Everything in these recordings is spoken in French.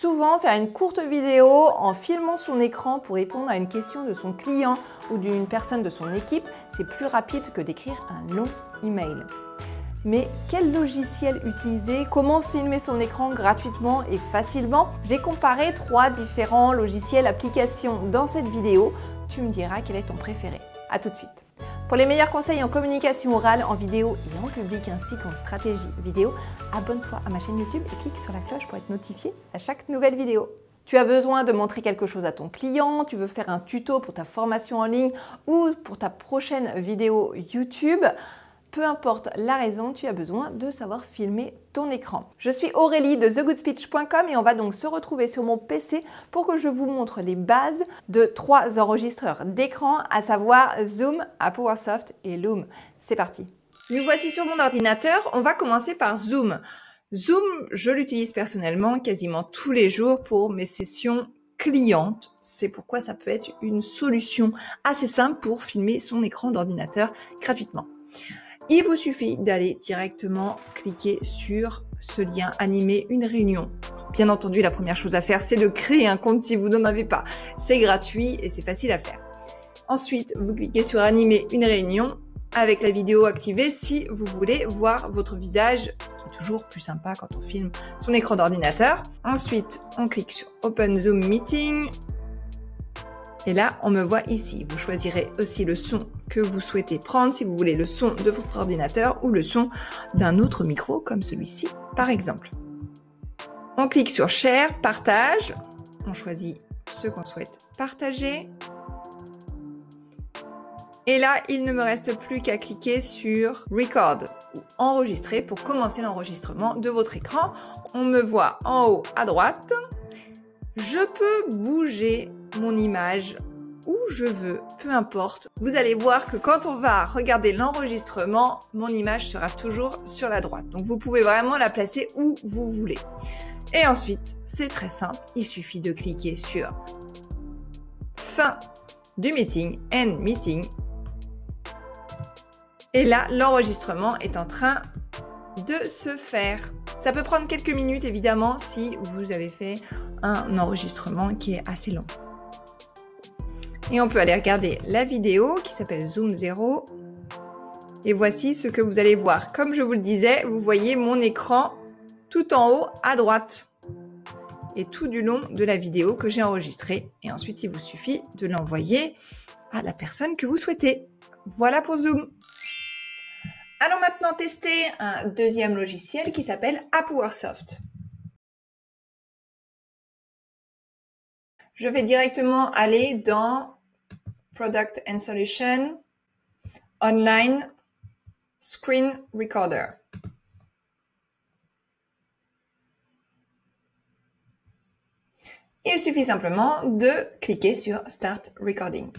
Souvent, faire une courte vidéo en filmant son écran pour répondre à une question de son client ou d'une personne de son équipe, c'est plus rapide que d'écrire un long email. Mais quel logiciel utiliser? Comment filmer son écran gratuitement et facilement? J'ai comparé trois différents logiciels applications dans cette vidéo. Tu me diras quel est ton préféré. A tout de suite. Pour les meilleurs conseils en communication orale, en vidéo et en public ainsi qu'en stratégie vidéo, abonne-toi à ma chaîne YouTube et clique sur la cloche pour être notifié à chaque nouvelle vidéo. Tu as besoin de montrer quelque chose à ton client, tu veux faire un tuto pour ta formation en ligne ou pour ta prochaine vidéo YouTube peu importe la raison, tu as besoin de savoir filmer ton écran. Je suis Aurélie de thegoodspeech.com et on va donc se retrouver sur mon PC pour que je vous montre les bases de trois enregistreurs d'écran, à savoir Zoom, PowerSoft et Loom. C'est parti. Nous voici sur mon ordinateur. On va commencer par Zoom. Zoom, je l'utilise personnellement quasiment tous les jours pour mes sessions clientes. C'est pourquoi ça peut être une solution assez simple pour filmer son écran d'ordinateur gratuitement. Il vous suffit d'aller directement cliquer sur ce lien animer une réunion. Bien entendu, la première chose à faire, c'est de créer un compte si vous n'en avez pas. C'est gratuit et c'est facile à faire. Ensuite, vous cliquez sur animer une réunion avec la vidéo activée si vous voulez voir votre visage, C'est toujours plus sympa quand on filme son écran d'ordinateur. Ensuite, on clique sur Open Zoom Meeting. Et là, on me voit ici. Vous choisirez aussi le son que vous souhaitez prendre, si vous voulez le son de votre ordinateur ou le son d'un autre micro comme celui-ci, par exemple. On clique sur Share, Partage. On choisit ce qu'on souhaite partager. Et là, il ne me reste plus qu'à cliquer sur Record ou Enregistrer pour commencer l'enregistrement de votre écran. On me voit en haut à droite. Je peux bouger mon image où je veux, peu importe. Vous allez voir que quand on va regarder l'enregistrement, mon image sera toujours sur la droite. Donc vous pouvez vraiment la placer où vous voulez. Et ensuite, c'est très simple, il suffit de cliquer sur fin du meeting, end meeting. Et là, l'enregistrement est en train de se faire. Ça peut prendre quelques minutes évidemment si vous avez fait un enregistrement qui est assez long. Et on peut aller regarder la vidéo qui s'appelle Zoom 0. Et voici ce que vous allez voir. Comme je vous le disais, vous voyez mon écran tout en haut à droite. Et tout du long de la vidéo que j'ai enregistrée. Et ensuite, il vous suffit de l'envoyer à la personne que vous souhaitez. Voilà pour Zoom. Allons maintenant tester un deuxième logiciel qui s'appelle AppWorksoft. Je vais directement aller dans Product and Solution, Online Screen Recorder. Il suffit simplement de cliquer sur Start Recording.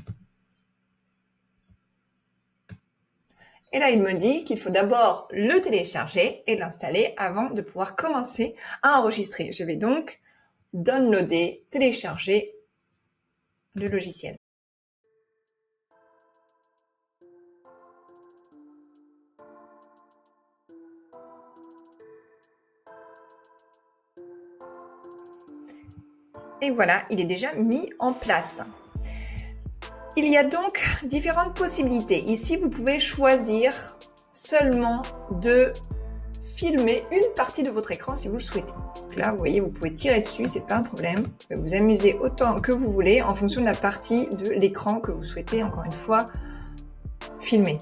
Et là, il me dit qu'il faut d'abord le télécharger et l'installer avant de pouvoir commencer à enregistrer. Je vais donc downloader, télécharger le logiciel. Et voilà, il est déjà mis en place. Il y a donc différentes possibilités. Ici, vous pouvez choisir seulement de filmer une partie de votre écran si vous le souhaitez. là, vous voyez, vous pouvez tirer dessus, c'est pas un problème. Vous pouvez vous amuser autant que vous voulez en fonction de la partie de l'écran que vous souhaitez, encore une fois, filmer.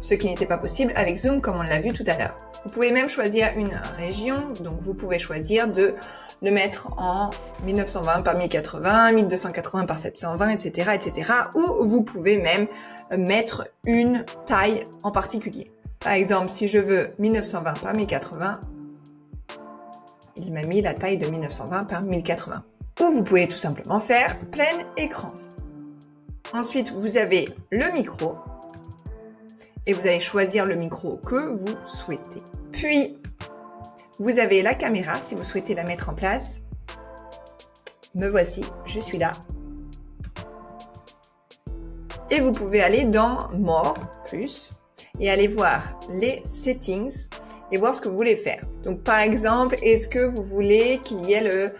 Ce qui n'était pas possible avec Zoom comme on l'a vu tout à l'heure. Vous pouvez même choisir une région, donc vous pouvez choisir de le mettre en 1920 par 1080, 1280 par 720, etc., etc. Ou vous pouvez même mettre une taille en particulier. Par exemple, si je veux 1920 par 1080, il m'a mis la taille de 1920 par 1080. Ou vous pouvez tout simplement faire plein écran. Ensuite, vous avez le micro et vous allez choisir le micro que vous souhaitez. Puis, vous avez la caméra si vous souhaitez la mettre en place. Me voici, je suis là. Et vous pouvez aller dans More, plus, et aller voir les settings. et voir ce que vous voulez faire. Donc par exemple, est-ce que vous voulez qu'il y ait le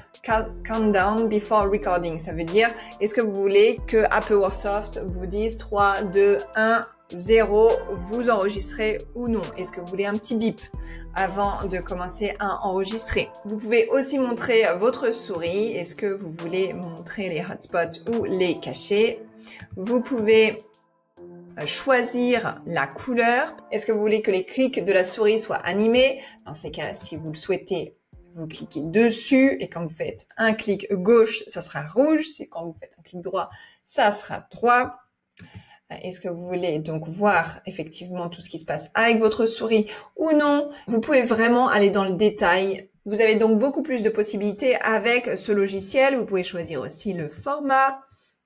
countdown before recording? Ça veut dire, est-ce que vous voulez que Apple Warsoft vous dise 3, 2, 1, 0, vous enregistrez ou non Est-ce que vous voulez un petit bip avant de commencer à enregistrer? Vous pouvez aussi montrer votre souris. Est-ce que vous voulez montrer les hotspots ou les cacher Vous pouvez euh, choisir la couleur. Est-ce que vous voulez que les clics de la souris soient animés? Dans ces cas, si vous le souhaitez, vous cliquez dessus et quand vous faites un clic gauche, ça sera rouge. Si quand vous faites un clic droit, ça sera droit. Est-ce que vous voulez donc voir effectivement tout ce qui se passe avec votre souris ou non? Vous pouvez vraiment aller dans le détail. Vous avez donc beaucoup plus de possibilités avec ce logiciel. Vous pouvez choisir aussi le format.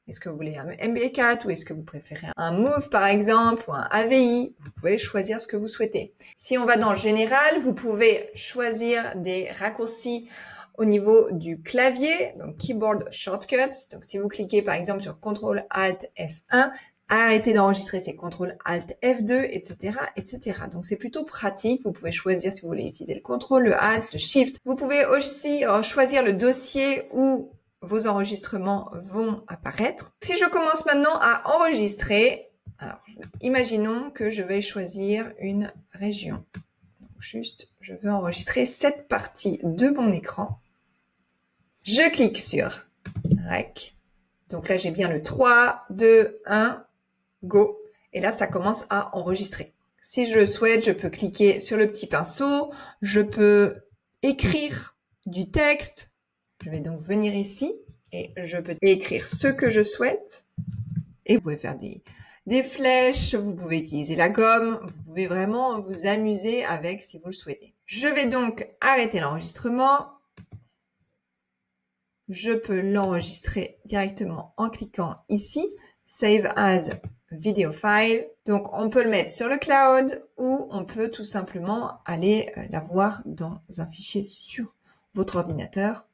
Est-ce que vous voulez un MB4 ou est-ce que vous préférez un Move par exemple ou un AVI Vous pouvez choisir ce que vous souhaitez. Si on va dans le général, vous pouvez choisir des raccourcis au niveau du clavier, donc Keyboard Shortcuts. Donc si vous cliquez par exemple sur CTRL ALT F1, arrêtez d'enregistrer ces CTRL ALT F2, etc., etc. Donc c'est plutôt pratique. Vous pouvez choisir si vous voulez utiliser le CTRL, le ALT, le SHIFT. Vous pouvez aussi euh, choisir le dossier où vos enregistrements vont apparaître. Si je commence maintenant à enregistrer, alors imaginons que je vais choisir une région. juste, je veux enregistrer cette partie de mon écran. Je clique sur Rec. Donc là, j'ai bien le 3, 2, 1, Go. Et là, ça commence à enregistrer. Si je le souhaite, je peux cliquer sur le petit pinceau. Je peux écrire du texte. Je vais donc venir ici et je peux écrire ce que je souhaite. Et vous pouvez faire des, des flèches, vous pouvez utiliser la gomme, vous pouvez vraiment vous amuser avec si vous le souhaitez. Je vais donc arrêter l'enregistrement. Je peux l'enregistrer directement en cliquant ici, Save as Video File. Donc on peut le mettre sur le cloud ou on peut tout simplement aller euh, l'avoir dans un fichier sur votre ordinateur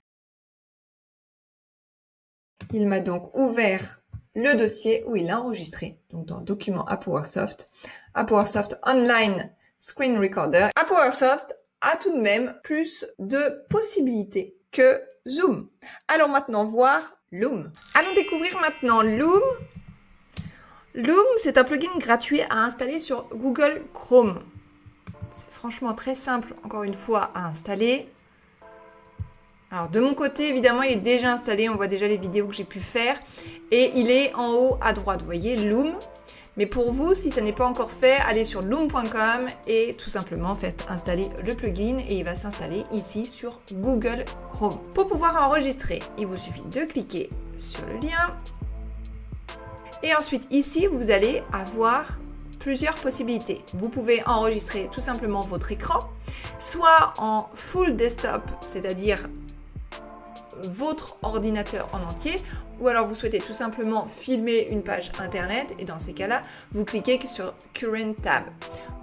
il m'a donc ouvert le dossier où il a enregistré, donc dans Document à PowerSoft, à PowerSoft Online Screen Recorder. À PowerSoft a tout de même plus de possibilités que Zoom. Allons maintenant voir Loom. Allons découvrir maintenant Loom. Loom, c'est un plugin gratuit à installer sur Google Chrome. C'est franchement très simple, encore une fois, à installer. Alors de mon côté, évidemment, il est déjà installé, on voit déjà les vidéos que j'ai pu faire. Et il est en haut à droite, vous voyez, Loom. Mais pour vous, si ça n'est pas encore fait, allez sur loom.com et tout simplement faites installer le plugin et il va s'installer ici sur Google Chrome. Pour pouvoir enregistrer, il vous suffit de cliquer sur le lien. Et ensuite ici, vous allez avoir plusieurs possibilités. Vous pouvez enregistrer tout simplement votre écran, soit en full desktop, c'est-à-dire votre ordinateur en entier ou alors vous souhaitez tout simplement filmer une page internet et dans ces cas-là, vous cliquez sur Current Tab.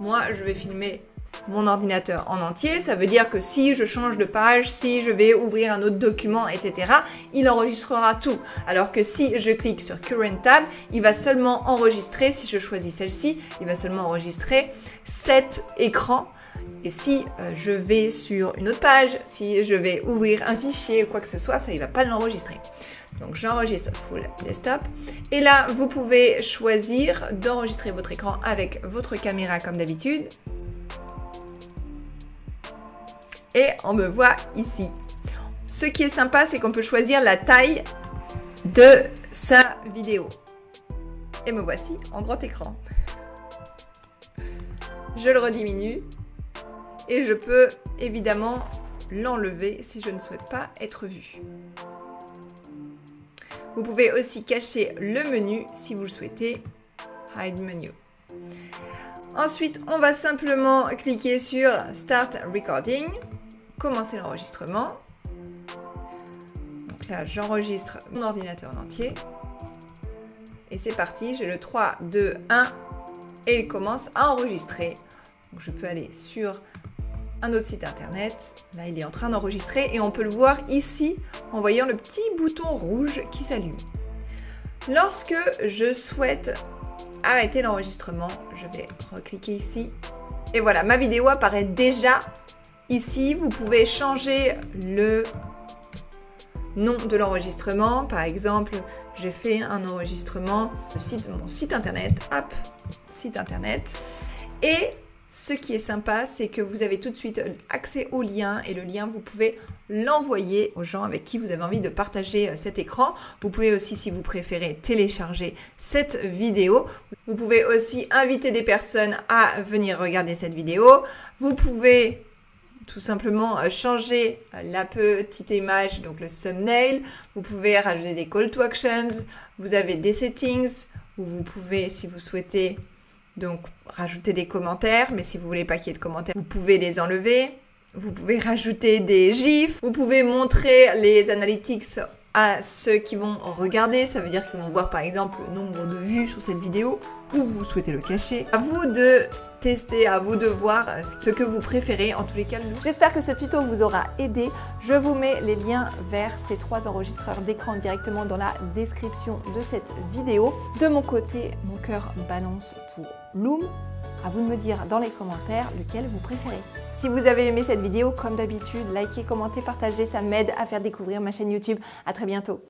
Moi, je vais filmer mon ordinateur en entier. Ça veut dire que si je change de page, si je vais ouvrir un autre document, etc., il enregistrera tout. Alors que si je clique sur Current Tab, il va seulement enregistrer, si je choisis celle-ci, il va seulement enregistrer cet écran et si euh, je vais sur une autre page, si je vais ouvrir un fichier ou quoi que ce soit, ça ne va pas l'enregistrer. Donc j'enregistre full desktop. Et là, vous pouvez choisir d'enregistrer votre écran avec votre caméra comme d'habitude. On me voit ici. Ce qui est sympa, c'est qu'on peut choisir la taille de sa vidéo. Et me voici en grand écran. Je le rediminue et je peux évidemment l'enlever si je ne souhaite pas être vu. Vous pouvez aussi cacher le menu si vous le souhaitez. Hide menu. Ensuite, on va simplement cliquer sur Start Recording, commencer l'enregistrement. Donc là, j'enregistre mon ordinateur en entier. Et c'est parti, j'ai le 3, 2, 1 et il commence à enregistrer. Donc je peux aller sur un autre site internet. Là, il est en train d'enregistrer et on peut le voir ici en voyant le petit bouton rouge qui s'allume. Lorsque je souhaite arrêter l'enregistrement, je vais recliquer ici Et voilà, ma vidéo apparaît déjà ici. Vous pouvez changer le nom de l'enregistrement. Par exemple, j'ai fait un enregistrement, site, mon site internet, hop, site internet. Et ce qui est sympa, c'est que vous avez tout de suite accès au lien et le lien, vous pouvez l'envoyer aux gens avec qui vous avez envie de partager euh, cet écran. Vous pouvez aussi, si vous préférez, télécharger cette vidéo. Vous pouvez aussi inviter des personnes à venir regarder cette vidéo. Vous pouvez tout simplement euh, changer la petite image, donc le thumbnail. Vous pouvez rajouter des call to actions. Vous avez des settings où vous pouvez, si vous souhaitez, donc rajouter des commentaires. Mais si vous voulez pas qu'il y ait de commentaires, vous pouvez les enlever. Vous pouvez rajouter des gifs. Vous pouvez montrer les analytics à ceux qui vont regarder. Ça veut dire qu'ils vont voir par exemple le nombre de vues sur cette vidéo ou vous souhaitez le cacher. À vous de tester, à vous de voir ce que vous préférez. En tous les cas, j'espère que ce tuto vous aura aidé. Je vous mets les liens vers ces trois enregistreurs d'écran directement dans la description de cette vidéo. De mon côté, mon cœur balance pour Loom. À vous de me dire dans les commentaires lequel vous préférez. Si vous avez aimé cette vidéo, comme d'habitude, likez, commentez, partagez, ça m'aide à faire découvrir ma chaîne YouTube. À très bientôt.